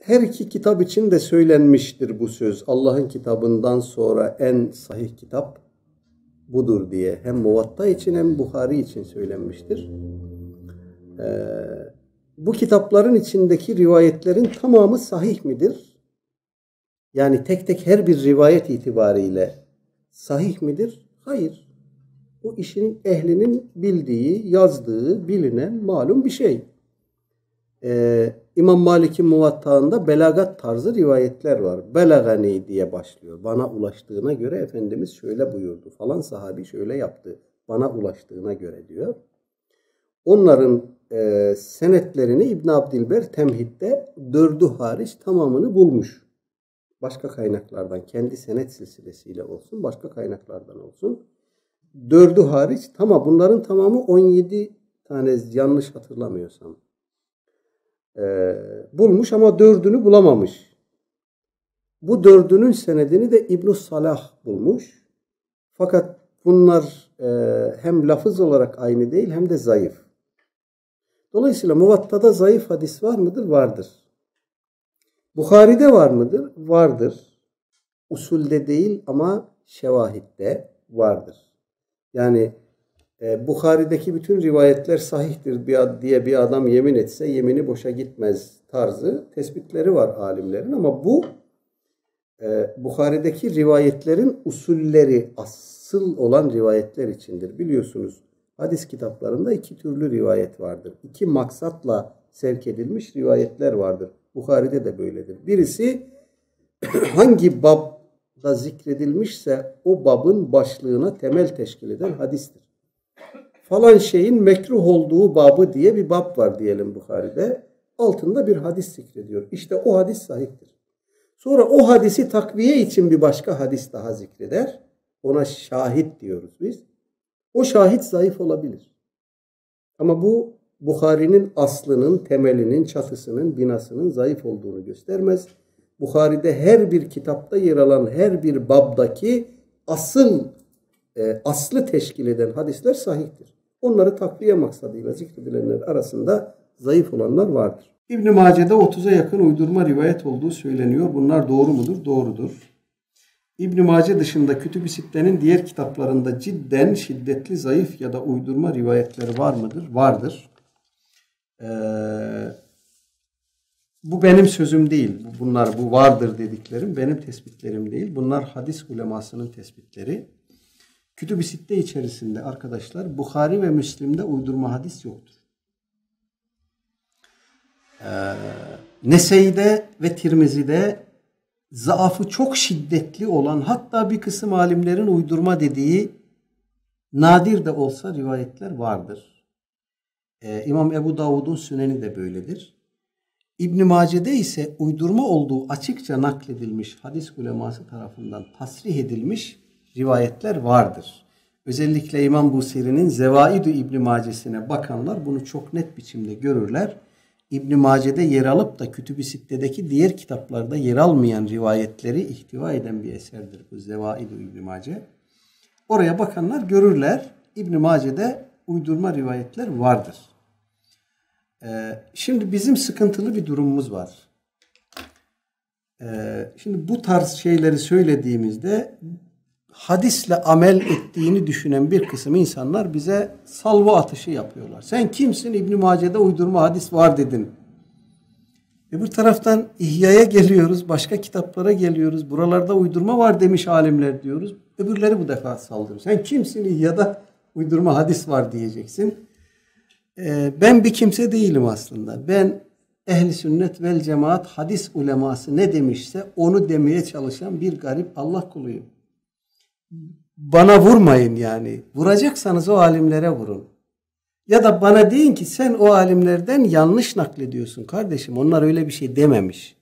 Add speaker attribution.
Speaker 1: her iki kitap için de söylenmiştir bu söz. Allah'ın kitabından sonra en sahih kitap budur diye. Hem Muvatta için hem Buhari için söylenmiştir. Ee, bu kitapların içindeki rivayetlerin tamamı sahih midir? Yani tek tek her bir rivayet itibariyle sahih midir? Hayır. Bu işin ehlinin bildiği, yazdığı, bilinen malum bir şey. Ee, İmam Malik'in muvattağında belagat tarzı rivayetler var. Belagani diye başlıyor. Bana ulaştığına göre Efendimiz şöyle buyurdu falan sahabi şöyle yaptı. Bana ulaştığına göre diyor. Onların e, senetlerini İbn Abdilber Temhid'de dördü hariç tamamını bulmuş. Başka kaynaklardan kendi senet silsilesiyle olsun başka kaynaklardan olsun. Dördü hariç tamam bunların tamamı 17 tane yanlış hatırlamıyorsam e, bulmuş ama dördünü bulamamış. Bu dördünün senedini de ibn Salah bulmuş. Fakat bunlar e, hem lafız olarak aynı değil hem de zayıf. Dolayısıyla Muvatta'da zayıf hadis var mıdır? Vardır. Bukhari'de var mıdır? Vardır. Usulde değil ama şevahitte vardır. Yani e, Bukhari'deki bütün rivayetler sahihtir diye bir adam yemin etse yemini boşa gitmez tarzı tespitleri var alimlerin ama bu e, Bukhari'deki rivayetlerin usulleri asıl olan rivayetler içindir. Biliyorsunuz hadis kitaplarında iki türlü rivayet vardır. İki maksatla sevk edilmiş rivayetler vardır. Bukhari'de de böyledir. Birisi hangi babda zikredilmişse o babın başlığına temel teşkil eden hadistir falan şeyin mekruh olduğu babı diye bir bab var diyelim Bukhari'de. Altında bir hadis zikrediyor. İşte o hadis sahiptir. Sonra o hadisi takviye için bir başka hadis daha zikreder. Ona şahit diyoruz biz. O şahit zayıf olabilir. Ama bu Bukhari'nin aslının, temelinin, çatısının, binasının zayıf olduğunu göstermez. Bukhari'de her bir kitapta yer alan her bir babdaki asıl e, aslı teşkil eden hadisler sahihtir. Onları takviye maksadıyla zikredilenler arasında zayıf olanlar vardır. İbn-i Mace'de 30'a yakın uydurma rivayet olduğu söyleniyor. Bunlar doğru mudur? Doğrudur. İbn-i Mace dışında Kütüb-i Sitte'nin diğer kitaplarında cidden şiddetli zayıf ya da uydurma rivayetleri var mıdır? Vardır. Ee, bu benim sözüm değil. Bunlar bu vardır dediklerim benim tespitlerim değil. Bunlar hadis ulemasının tespitleri. Kütüb-i Sitte içerisinde arkadaşlar Bukhari ve Müslim'de uydurma hadis yoktur. Ee, Nese'de ve Tirmizi'de zaafı çok şiddetli olan hatta bir kısım alimlerin uydurma dediği nadir de olsa rivayetler vardır. Ee, İmam Ebu Davud'un süneni de böyledir. İbn Mace'de ise uydurma olduğu açıkça nakledilmiş hadis uleması tarafından tasrih edilmiş rivayetler vardır. Özellikle İmam Busiri'nin Zevaidu İbn Mace'sine bakanlar bunu çok net biçimde görürler. İbn Mace'de yer alıp da Kütüb-i Sitte'deki diğer kitaplarda yer almayan rivayetleri ihtiva eden bir eserdir bu Zevaidu İbn Mace. Oraya bakanlar görürler. İbn Mace'de uydurma rivayetler vardır. Ee, şimdi bizim sıkıntılı bir durumumuz var. Ee, şimdi bu tarz şeyleri söylediğimizde hadisle amel ettiğini düşünen bir kısım insanlar bize salvo atışı yapıyorlar. Sen kimsin İbn Mace'de uydurma hadis var dedin. Öbür taraftan İhya'ya geliyoruz, başka kitaplara geliyoruz. Buralarda uydurma var demiş alimler diyoruz. Öbürleri bu defa saldırıyor. Sen kimsin İhya'da uydurma hadis var diyeceksin. Ee, ben bir kimse değilim aslında. Ben ehli sünnet vel cemaat hadis uleması ne demişse onu demeye çalışan bir garip Allah kuluyum bana vurmayın yani. Vuracaksanız o alimlere vurun. Ya da bana deyin ki sen o alimlerden yanlış naklediyorsun kardeşim. Onlar öyle bir şey dememiş.